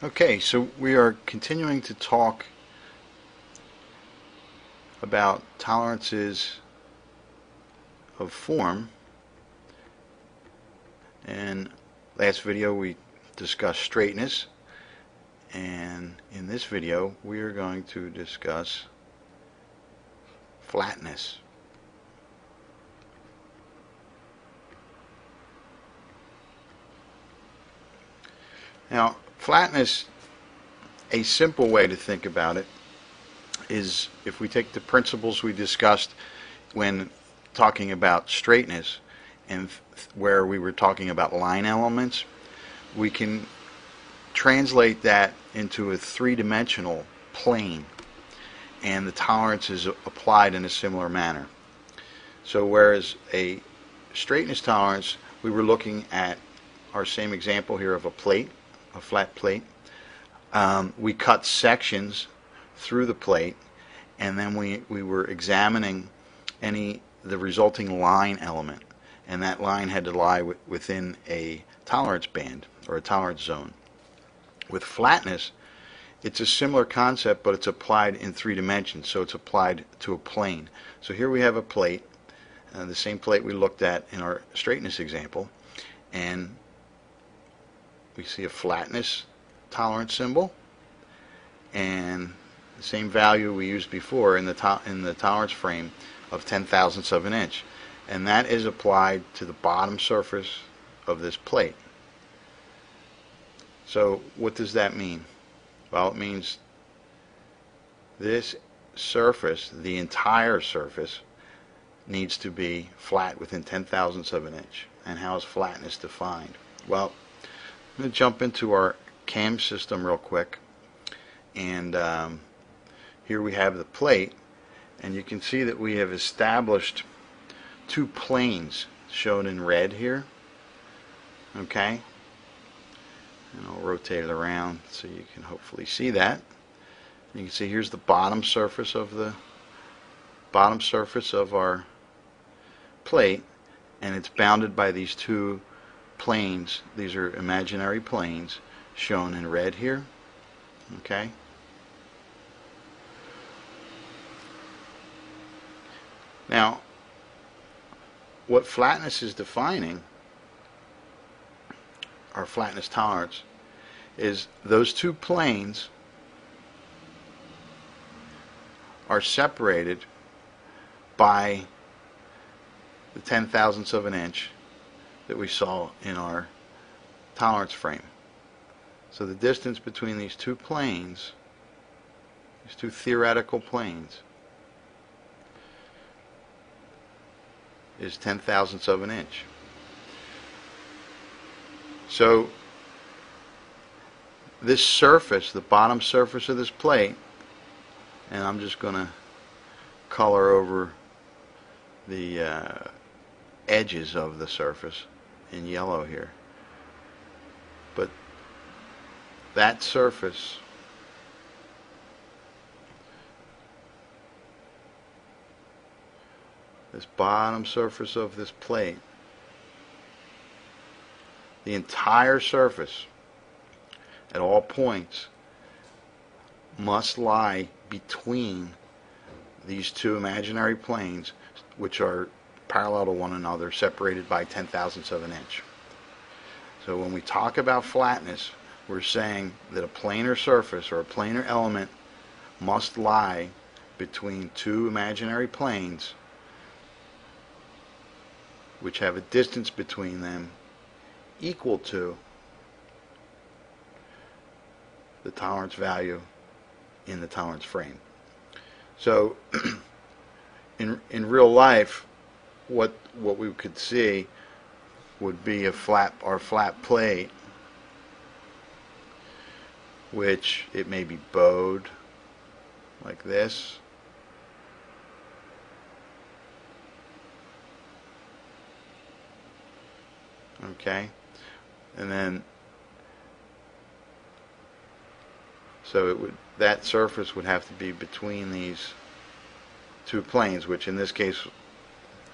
Okay, so we are continuing to talk about tolerances of form. And last video we discussed straightness. And in this video we are going to discuss flatness. Now, flatness, a simple way to think about it is if we take the principles we discussed when talking about straightness and where we were talking about line elements, we can translate that into a three-dimensional plane and the tolerance is applied in a similar manner. So whereas a straightness tolerance, we were looking at our same example here of a plate a flat plate. Um, we cut sections through the plate and then we, we were examining any the resulting line element and that line had to lie within a tolerance band or a tolerance zone. With flatness, it's a similar concept but it's applied in three dimensions so it's applied to a plane. So here we have a plate, uh, the same plate we looked at in our straightness example and we see a flatness tolerance symbol and the same value we used before in the in the tolerance frame of 10 thousandths of an inch. And that is applied to the bottom surface of this plate. So what does that mean? Well it means this surface the entire surface needs to be flat within 10 thousandths of an inch. And how is flatness defined? Well I'm going to jump into our cam system real quick. And um, here we have the plate and you can see that we have established two planes shown in red here okay? And I'll rotate it around so you can hopefully see that. You can see here's the bottom surface of the bottom surface of our plate and it's bounded by these two planes. These are imaginary planes shown in red here. Okay. Now, what flatness is defining, or flatness tolerance, is those two planes are separated by the ten thousandths of an inch that we saw in our tolerance frame. So the distance between these two planes, these two theoretical planes, is 10 thousandths of an inch. So this surface, the bottom surface of this plate, and I'm just going to color over the uh, edges of the surface in yellow here. But that surface this bottom surface of this plate the entire surface at all points must lie between these two imaginary planes which are parallel to one another, separated by ten thousandths of an inch. So when we talk about flatness, we're saying that a planar surface or a planar element must lie between two imaginary planes which have a distance between them equal to the tolerance value in the tolerance frame. So in in real life what what we could see would be a flat or flat plate which it may be bowed like this. Okay. And then so it would that surface would have to be between these two planes which in this case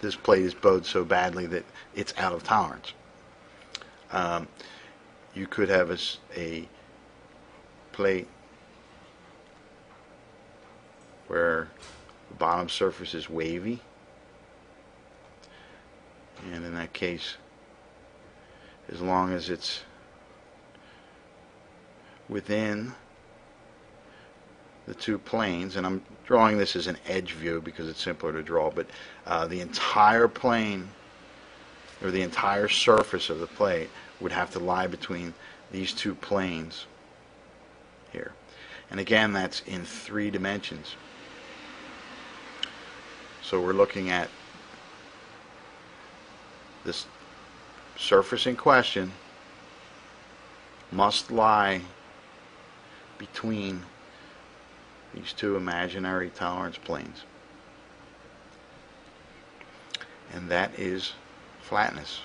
this plate is bowed so badly that it's out of tolerance. Um, you could have a, a plate where the bottom surface is wavy. And in that case, as long as it's within the two planes, and I'm drawing this as an edge view because it's simpler to draw, but uh, the entire plane or the entire surface of the plate would have to lie between these two planes here. And again, that's in three dimensions. So we're looking at this surface in question must lie between these two imaginary tolerance planes. And that is flatness.